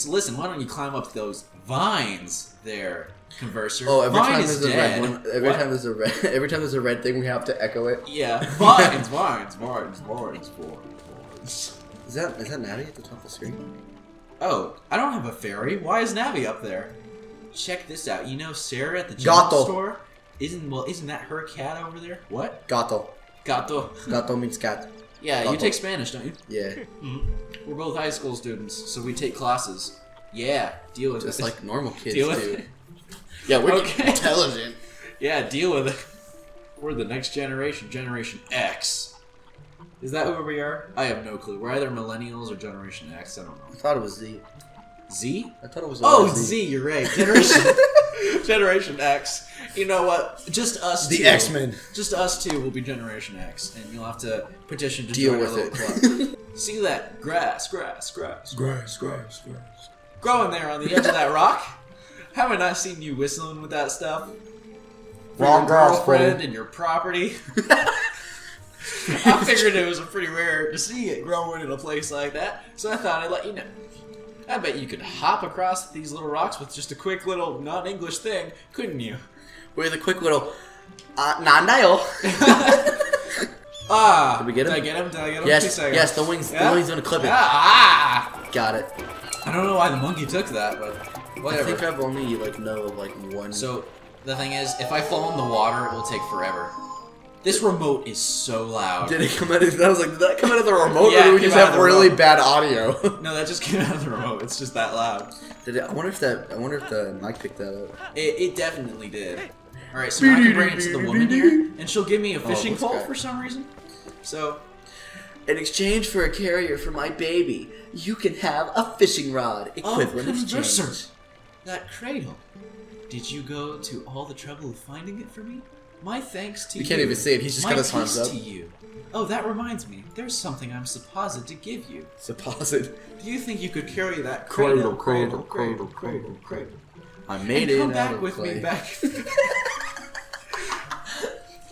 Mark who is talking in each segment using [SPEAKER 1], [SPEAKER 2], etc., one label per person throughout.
[SPEAKER 1] So listen, why don't you climb up those vines there, converser?
[SPEAKER 2] Oh, every
[SPEAKER 1] Vine
[SPEAKER 2] time
[SPEAKER 1] is
[SPEAKER 2] there's a red one, every
[SPEAKER 1] What?
[SPEAKER 2] time there's a red, every time there's a red thing, we have to echo it.
[SPEAKER 1] Yeah, vines, vines, vines, vines, vines, vines.
[SPEAKER 2] Is that is that Natty at the top of the screen?
[SPEAKER 1] Oh, I don't have a fairy. Why is Navi up there? Check this out. You know Sera at the general
[SPEAKER 2] Gato.
[SPEAKER 1] store? Isn't well? Isn't that her cat over there? What?
[SPEAKER 2] Gato.
[SPEAKER 1] Gato.
[SPEAKER 2] Gato means cat.
[SPEAKER 1] Yeah, you
[SPEAKER 2] Gato.
[SPEAKER 1] take Spanish, don't you?
[SPEAKER 2] Yeah, mm-hmm.
[SPEAKER 1] We're both high school students, so we take classes. Yeah, deal with
[SPEAKER 2] just
[SPEAKER 1] it.
[SPEAKER 2] like normal kids
[SPEAKER 1] deal with
[SPEAKER 2] do.
[SPEAKER 1] it.
[SPEAKER 2] Yeah, we're
[SPEAKER 1] Okay.
[SPEAKER 2] intelligent.
[SPEAKER 1] Yeah, deal with it. We're the next generation, Generation X. Is that who we are? I have no clue. We're either millennials or Generation X. I don't know.
[SPEAKER 2] I thought it was Z.
[SPEAKER 1] Z?
[SPEAKER 2] I thought it was.
[SPEAKER 1] Oh,
[SPEAKER 2] Z.
[SPEAKER 1] Z. You're right. Generation Generation X. You know what? Just us.
[SPEAKER 2] The. X-Men.
[SPEAKER 1] Just us two will be Generation X, and you'll have to petition to
[SPEAKER 2] Deal
[SPEAKER 1] join
[SPEAKER 2] with
[SPEAKER 1] our little club. See that grass, grass, grass,
[SPEAKER 2] Grass, grass, grass.
[SPEAKER 1] Growing there on the edge of that rock? Haven't I seen you whistling with that stuff? For
[SPEAKER 2] Wrong
[SPEAKER 1] your
[SPEAKER 2] grass,
[SPEAKER 1] girlfriend
[SPEAKER 2] buddy.
[SPEAKER 1] and your property. I figured it was a pretty rare to see it growing in a place like that, so I thought I'd let you know. I bet you could hop across these little rocks with just a quick little non-English thing, couldn't you?
[SPEAKER 2] With a quick little. Uh, nandayo.
[SPEAKER 1] Ah,
[SPEAKER 2] Did we get him?
[SPEAKER 1] Did I get him? Did I get him? Two
[SPEAKER 2] yes,
[SPEAKER 1] seconds.
[SPEAKER 2] yes. The wings.
[SPEAKER 1] Yeah?
[SPEAKER 2] The wings gonna clip it.
[SPEAKER 1] Yeah, ah!
[SPEAKER 2] Got it.
[SPEAKER 1] I don't know why the monkey took that, but whatever.
[SPEAKER 2] I think I've only like know of like one.
[SPEAKER 1] So the thing is, if I fall in the water, it will take forever. This remote is so loud.
[SPEAKER 2] did it come out of? I was like, did that come out of the remote,
[SPEAKER 1] Yeah,
[SPEAKER 2] or do we just have really
[SPEAKER 1] remote.
[SPEAKER 2] bad audio?
[SPEAKER 1] No, that just came out of the remote. It's just that loud.
[SPEAKER 2] did it? I wonder if that. I wonder if the mic picked that up.
[SPEAKER 1] It, it definitely did. All right, so now I can bring it to the woman here, and she'll give me a oh, fishing
[SPEAKER 2] this
[SPEAKER 1] pole for some reason. So
[SPEAKER 2] In exchange for a carrier for my baby, you can have a fishing rod oh, equivalent
[SPEAKER 1] oh,
[SPEAKER 2] exchange.
[SPEAKER 1] that cradle. Did you go to all the trouble of finding it for me? My thanks to
[SPEAKER 2] You
[SPEAKER 1] you.
[SPEAKER 2] can't even see it, he's just
[SPEAKER 1] My
[SPEAKER 2] got his arms up.
[SPEAKER 1] to you. Oh, that reminds me. There's something I'm supposed to give you.
[SPEAKER 2] Supposed.
[SPEAKER 1] Do you think you could carry that
[SPEAKER 2] Cradle,
[SPEAKER 1] cradle,
[SPEAKER 2] cradle,
[SPEAKER 1] cradle,
[SPEAKER 2] cradle,
[SPEAKER 1] cradle, cradle,
[SPEAKER 2] I
[SPEAKER 1] and
[SPEAKER 2] made it.
[SPEAKER 1] come back with
[SPEAKER 2] clay.
[SPEAKER 1] me back?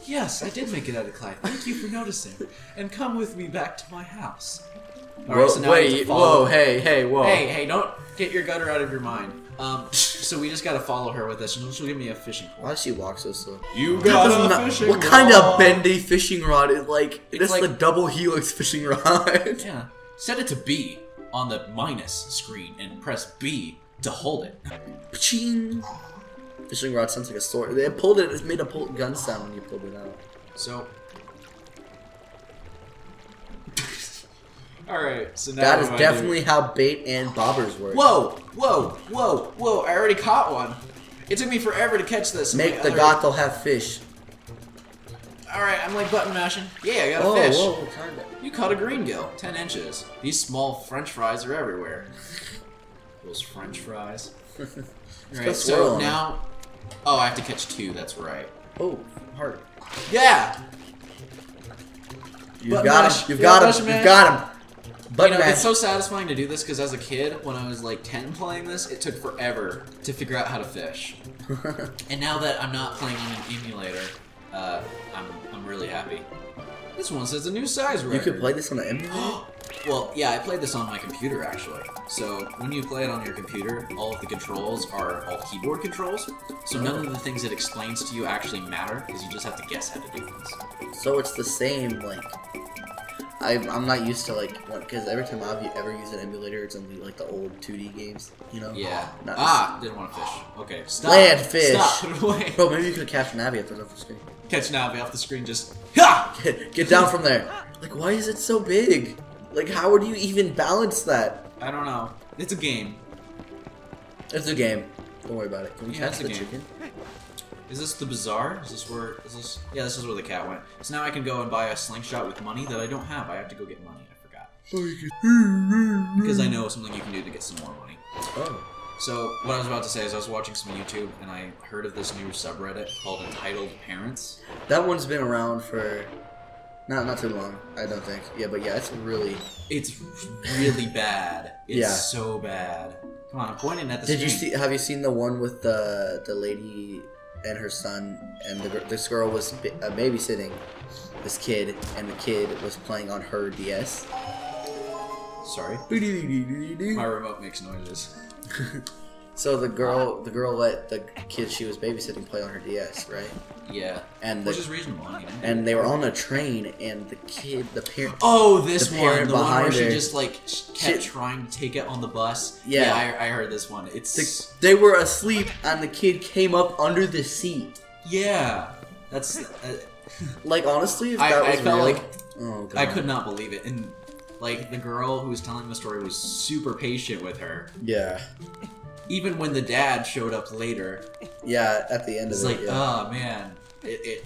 [SPEAKER 1] yes, I did make it out of clay. Thank you for noticing. And come with me back to my house. All right,
[SPEAKER 2] Whoa,
[SPEAKER 1] so now I have to
[SPEAKER 2] wait,
[SPEAKER 1] follow-
[SPEAKER 2] whoa, hey, hey, whoa.
[SPEAKER 1] Hey, hey, don't get your gutter out of your mind. Um, so we just gotta follow her with this, and she'll give me a fishing pole.
[SPEAKER 2] Why does she walk so slow?
[SPEAKER 1] You got a
[SPEAKER 2] not-
[SPEAKER 1] fishing
[SPEAKER 2] what kind of bendy fishing rod is like?
[SPEAKER 1] It's
[SPEAKER 2] That's
[SPEAKER 1] like-
[SPEAKER 2] the double helix fishing rod.
[SPEAKER 1] Yeah. Set it to B on the minus screen and press B to hold it.
[SPEAKER 2] Ching. Fishing rod sounds like a sword. They pulled it. It made a pull gun sound when you pulled it out.
[SPEAKER 1] So. Alright, so now.
[SPEAKER 2] That is definitely how bait and bobbers work.
[SPEAKER 1] Whoa! Whoa! Whoa! Whoa! I already caught one. It took me forever to catch this.
[SPEAKER 2] Make the gato have fish.
[SPEAKER 1] Alright, I'm like button mashing. Yeah, I got a
[SPEAKER 2] Whoa,
[SPEAKER 1] fish.
[SPEAKER 2] whoa, kinda.
[SPEAKER 1] You caught a green gill, 10 inches. These small french fries are everywhere. Those french fries. Alright, so
[SPEAKER 2] on it.
[SPEAKER 1] now. Oh, I have to catch two, that's right.
[SPEAKER 2] Oh, heart.
[SPEAKER 1] Yeah!
[SPEAKER 2] You've
[SPEAKER 1] Button
[SPEAKER 2] got
[SPEAKER 1] mash.
[SPEAKER 2] him. You've got him. You've got him. Button
[SPEAKER 1] you know,
[SPEAKER 2] mash.
[SPEAKER 1] it's so satisfying to do this because as a kid, when I was like 10 playing this, it took forever to figure out how to fish. and now that I'm not playing on an emulator, uh, I'm, I'm really happy. This one says a new size record.
[SPEAKER 2] you could play this on the emulator.
[SPEAKER 1] Well, yeah, I played this on my computer actually. So when you play it on your computer, all of the controls are all keyboard controls. So none of the things it explains to you actually matter because you just have to guess how to do things.
[SPEAKER 2] So it's the same, like. I, I'm not used to like because every time I've ever used an emulator, it's only like the old 2D games, you know.
[SPEAKER 1] Yeah.
[SPEAKER 2] Not
[SPEAKER 1] ah, didn't want to fish. Okay, stop.
[SPEAKER 2] Land fish.
[SPEAKER 1] Stop. Put it away.
[SPEAKER 2] Bro, maybe you could catch Navi off the screen.
[SPEAKER 1] Catch Navi off the screen. Just ha.
[SPEAKER 2] Get, get down from there. Like, why is it so big? Like, how would you even balance that?
[SPEAKER 1] I don't know. It's a game.
[SPEAKER 2] It's a game. Don't worry about it. Can we
[SPEAKER 1] Yeah,
[SPEAKER 2] catch the
[SPEAKER 1] game.
[SPEAKER 2] chicken?
[SPEAKER 1] Is this the bazaar? Is this where? Is this? Yeah, this is where the cat went. So now I can go and buy a slingshot with money that I don't have. I have to go get money. I forgot because I know something you can do to get some more money.
[SPEAKER 2] Oh.
[SPEAKER 1] So what I was about to say is I was watching some YouTube and I heard of this new subreddit called Entitled Parents.
[SPEAKER 2] That one's been around for not not too long, I don't think. Yeah, but yeah, it's really.
[SPEAKER 1] It's really bad. It's
[SPEAKER 2] Yeah.
[SPEAKER 1] so bad. Come on, I'm pointing at the
[SPEAKER 2] Did you
[SPEAKER 1] screen.
[SPEAKER 2] see? Have you seen the one with the the lady and her son, and the, gir- this girl was uh, babysitting this kid, and the kid was playing on her DS.
[SPEAKER 1] Sorry. My remote makes noises.
[SPEAKER 2] So the girl, the girl let the kid she was babysitting play on her DS, right?
[SPEAKER 1] Yeah.
[SPEAKER 2] And
[SPEAKER 1] Which is reasonable. I mean,
[SPEAKER 2] and they were on a train, and the kid, the parent,
[SPEAKER 1] Oh, this
[SPEAKER 2] The
[SPEAKER 1] one, the one where
[SPEAKER 2] behind
[SPEAKER 1] she just like kept
[SPEAKER 2] She-
[SPEAKER 1] trying to take it on the bus.
[SPEAKER 2] Yeah.
[SPEAKER 1] I, I heard this one. It's
[SPEAKER 2] the, they were asleep, and the kid came up under the seat.
[SPEAKER 1] yeah. That's uh,
[SPEAKER 2] Like honestly, if
[SPEAKER 1] I-
[SPEAKER 2] that
[SPEAKER 1] I
[SPEAKER 2] was
[SPEAKER 1] felt
[SPEAKER 2] real,
[SPEAKER 1] like-
[SPEAKER 2] oh god,
[SPEAKER 1] I could not believe it. And like the girl who was telling the story was super patient with her.
[SPEAKER 2] Yeah,
[SPEAKER 1] Even when the dad showed up later,
[SPEAKER 2] yeah. At the end
[SPEAKER 1] it's
[SPEAKER 2] of it. It's like, yeah.
[SPEAKER 1] oh man, it. it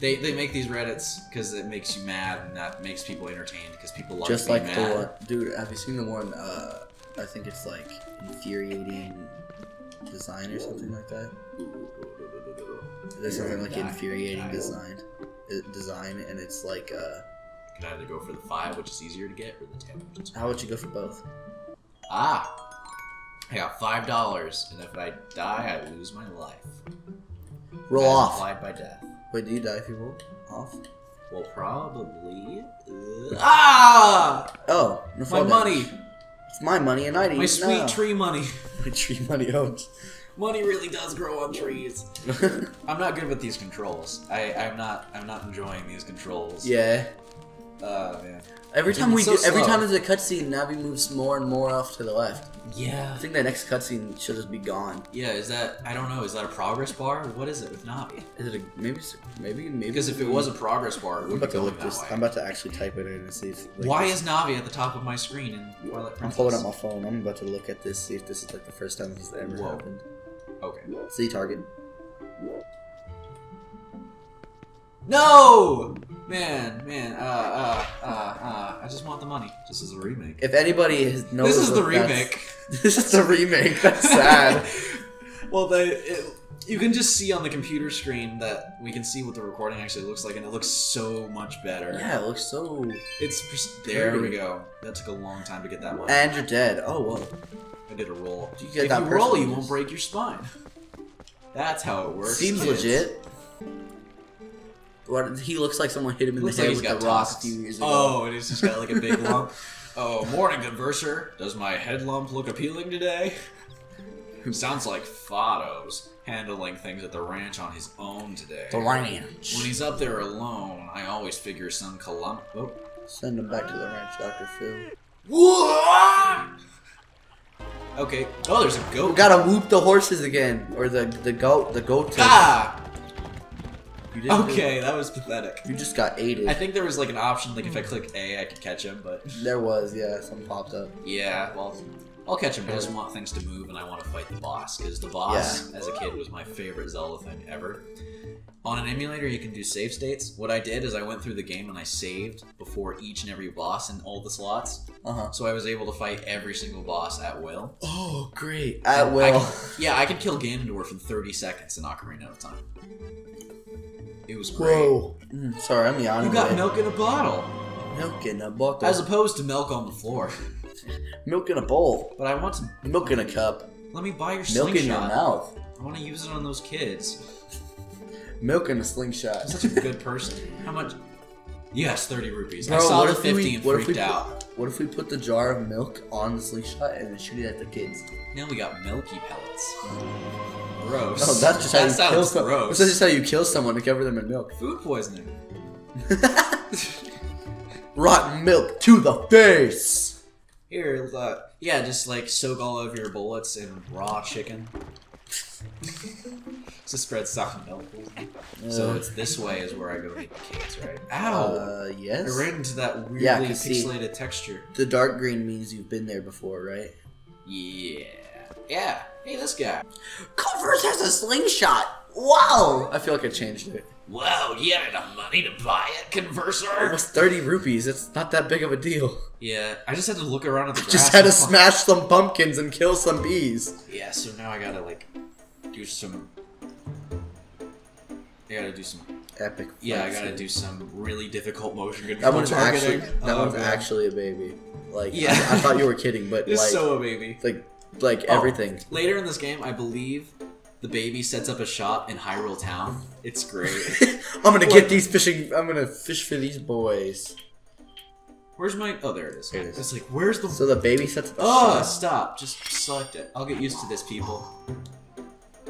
[SPEAKER 1] they, they make these Reddits because it makes you mad and that makes people entertained because people love
[SPEAKER 2] just like
[SPEAKER 1] mad.
[SPEAKER 2] the one, dude. Have you seen the one? Uh, I think it's like infuriating design or something like that. There's something like infuriating design, uh, design, and it's like, uh,
[SPEAKER 1] Could either go for the five, which is easier to get, or the ten, which is
[SPEAKER 2] how would you go for both?
[SPEAKER 1] Ah! I got five dollars, and if I die, I lose my life.
[SPEAKER 2] Roll
[SPEAKER 1] As
[SPEAKER 2] off.
[SPEAKER 1] Implied by death.
[SPEAKER 2] Wait, do you die if you roll off?
[SPEAKER 1] Well, probably. uh, ah!
[SPEAKER 2] Oh, no
[SPEAKER 1] My money,
[SPEAKER 2] damage. It's my money, and I didn't
[SPEAKER 1] my sweet
[SPEAKER 2] know.
[SPEAKER 1] tree money.
[SPEAKER 2] My tree money owns.
[SPEAKER 1] Money really does grow on trees. I'm not good with these controls. I, I'm not. I'm not enjoying these controls.
[SPEAKER 2] yeah.
[SPEAKER 1] Oh man.
[SPEAKER 2] Every time
[SPEAKER 1] It's
[SPEAKER 2] we
[SPEAKER 1] so
[SPEAKER 2] do, every
[SPEAKER 1] slow.
[SPEAKER 2] time there's a cutscene, Navi moves more and more off to the left.
[SPEAKER 1] Yeah.
[SPEAKER 2] I think the next cutscene should just be gone.
[SPEAKER 1] Yeah. Is that? I don't know. Is that a progress bar? What is it with Navi?
[SPEAKER 2] Is it a maybe maybe maybe?
[SPEAKER 1] Because if it was a progress bar, it
[SPEAKER 2] I'm
[SPEAKER 1] would be
[SPEAKER 2] about to
[SPEAKER 1] going
[SPEAKER 2] look
[SPEAKER 1] that
[SPEAKER 2] this.
[SPEAKER 1] way.
[SPEAKER 2] I'm about to actually type it in and see if. like,
[SPEAKER 1] Why
[SPEAKER 2] this-
[SPEAKER 1] is Navi at the top of my screen in Twilight
[SPEAKER 2] I'm pulling up my phone. I'm about to look at this. See if this is like the first time this has ever
[SPEAKER 1] Whoa.
[SPEAKER 2] happened.
[SPEAKER 1] Okay.
[SPEAKER 2] See target.
[SPEAKER 1] No! Man, man, uh, uh, uh, uh, I just want the money. This is a remake.
[SPEAKER 2] If anybody has knows
[SPEAKER 1] this is the remake.
[SPEAKER 2] This is the remake. That's sad.
[SPEAKER 1] well, they, it, you can just see on the computer screen that we can see what the recording actually looks like, and it looks so much better.
[SPEAKER 2] yeah, it looks so.
[SPEAKER 1] It's just, there
[SPEAKER 2] Pretty.
[SPEAKER 1] we go. That took a long time to get that one.
[SPEAKER 2] And you're dead. Oh whoa.
[SPEAKER 1] I did a roll.
[SPEAKER 2] You get
[SPEAKER 1] if
[SPEAKER 2] that
[SPEAKER 1] you roll,
[SPEAKER 2] person
[SPEAKER 1] you won't break your spine. That's how it works.
[SPEAKER 2] Seems
[SPEAKER 1] kids.
[SPEAKER 2] legit. What he looks like someone hit him in
[SPEAKER 1] Looks
[SPEAKER 2] the
[SPEAKER 1] like
[SPEAKER 2] head
[SPEAKER 1] he's
[SPEAKER 2] with
[SPEAKER 1] got
[SPEAKER 2] the rock a few years ago.
[SPEAKER 1] Oh, and he's just got like a big lump. Oh, morning, converser. Does my head lump look appealing today? Sounds like Fado's handling things at the ranch on his own today.
[SPEAKER 2] The ranch.
[SPEAKER 1] When he's up there alone, I always figure some Colum. Oh.
[SPEAKER 2] Send him back to the ranch, Doctor Phil.
[SPEAKER 1] Whoa! Okay. Oh, there's a goat.
[SPEAKER 2] We gotta whoop the horses again, or the the goat the goat.
[SPEAKER 1] Ah!
[SPEAKER 2] You didn't do-
[SPEAKER 1] Okay, that was pathetic.
[SPEAKER 2] You just got aided.
[SPEAKER 1] I think there was like an option, like if I click A, I could catch him, but
[SPEAKER 2] there was, yeah, something popped up.
[SPEAKER 1] yeah, well, I'll catch him. I just want things to move, and I want to fight the boss because the boss, as a kid, was my favorite Zelda thing ever. On an emulator, you can do save states. What I did is I went through the game and I saved before each and every boss in all the slots,
[SPEAKER 2] Uh huh.
[SPEAKER 1] so I was able to fight every single boss at will.
[SPEAKER 2] Oh, great. At
[SPEAKER 1] I
[SPEAKER 2] will.
[SPEAKER 1] could- yeah, I could kill Ganondorf in 30 seconds in Ocarina of Time. It was great.
[SPEAKER 2] Whoa. Mm, sorry, I'm yawning.
[SPEAKER 1] You got
[SPEAKER 2] today.
[SPEAKER 1] milk in a bottle,
[SPEAKER 2] Milk in a bottle.
[SPEAKER 1] as opposed to milk on the floor.
[SPEAKER 2] milk in a bowl.
[SPEAKER 1] But I want to.
[SPEAKER 2] Milk in a cup.
[SPEAKER 1] Let me buy your
[SPEAKER 2] Milk in your mouth.
[SPEAKER 1] I want to use it on those kids.
[SPEAKER 2] Milk in a slingshot.
[SPEAKER 1] I'm such a good person. How much? Yes, 30 rupees. I saw the 50
[SPEAKER 2] we-
[SPEAKER 1] and freaked
[SPEAKER 2] we
[SPEAKER 1] out.
[SPEAKER 2] What if we put the jar of milk on the slingshot and then shoot it at the kids?
[SPEAKER 1] Now we got milky pellets. Gross.
[SPEAKER 2] No, that's just how
[SPEAKER 1] that
[SPEAKER 2] you
[SPEAKER 1] sounds
[SPEAKER 2] kill someone.
[SPEAKER 1] gross.
[SPEAKER 2] That's just how you kill someone to cover them in milk.
[SPEAKER 1] Food poisoning.
[SPEAKER 2] Rotten milk to the face.
[SPEAKER 1] Here, uh, yeah, just like soak all of your bullets in raw chicken. just spread some milk. So
[SPEAKER 2] Uh,
[SPEAKER 1] it's this way is where I go meet the kids, right? Ow!
[SPEAKER 2] Uh, yes.
[SPEAKER 1] I ran into that weirdly
[SPEAKER 2] Yeah, 'cause see-
[SPEAKER 1] pixelated texture.
[SPEAKER 2] The dark green means you've been there before, right?
[SPEAKER 1] Yeah. Yeah. Hey, this guy.
[SPEAKER 2] Covers has a slingshot. Wow! I feel like I changed it.
[SPEAKER 1] Wow, you had enough money to buy it, converser?
[SPEAKER 2] Almost 30 rupees. It's not that big of a deal.
[SPEAKER 1] Yeah, I just had to look around at the grass.
[SPEAKER 2] Just had to smash some pumpkins and kill some bees.
[SPEAKER 1] Yeah, so now I gotta like do some. I gotta do some.
[SPEAKER 2] Epic.
[SPEAKER 1] Yeah, I gotta do some really difficult motion control
[SPEAKER 2] That one's actually that
[SPEAKER 1] Oh,
[SPEAKER 2] one's
[SPEAKER 1] God.
[SPEAKER 2] actually a baby. Like
[SPEAKER 1] Yeah.
[SPEAKER 2] I, I thought you were kidding, but
[SPEAKER 1] It's
[SPEAKER 2] like
[SPEAKER 1] so a baby.
[SPEAKER 2] like like
[SPEAKER 1] Oh,
[SPEAKER 2] everything.
[SPEAKER 1] Later in this game, I believe the baby sets up a shop in Hyrule Town. It's great.
[SPEAKER 2] I'm gonna
[SPEAKER 1] Like-
[SPEAKER 2] get these fishing. I'm gonna fish for these boys.
[SPEAKER 1] Where's my? Oh, there it is.
[SPEAKER 2] There it is.
[SPEAKER 1] It's like, where's the?
[SPEAKER 2] So the baby sets up a
[SPEAKER 1] Oh,
[SPEAKER 2] shot.
[SPEAKER 1] stop! Just select it. I'll get used to this, people.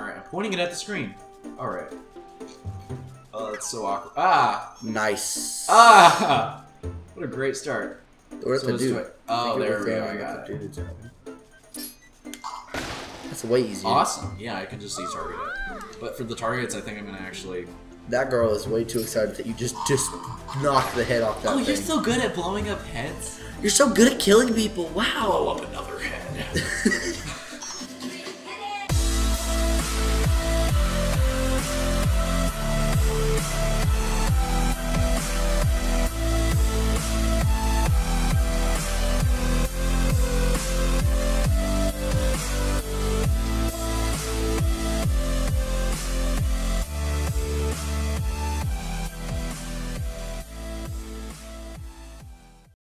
[SPEAKER 1] All right, I'm pointing it at the screen. All right. Oh, that's so awkward. Ah,
[SPEAKER 2] Nice.
[SPEAKER 1] ah! What a great start.
[SPEAKER 2] Where's
[SPEAKER 1] So
[SPEAKER 2] the dude?
[SPEAKER 1] do it. Oh, there we go. I got it.
[SPEAKER 2] dude's- That's way easier.
[SPEAKER 1] Awesome. Yeah, I can just see target it. But for the targets, I think I'm gonna actually.
[SPEAKER 2] That girl is way too excited that you just just knocked the head off that
[SPEAKER 1] Oh,
[SPEAKER 2] thing.
[SPEAKER 1] you're so good at blowing up heads.
[SPEAKER 2] You're so good at killing people. Wow.
[SPEAKER 1] Blow up another head.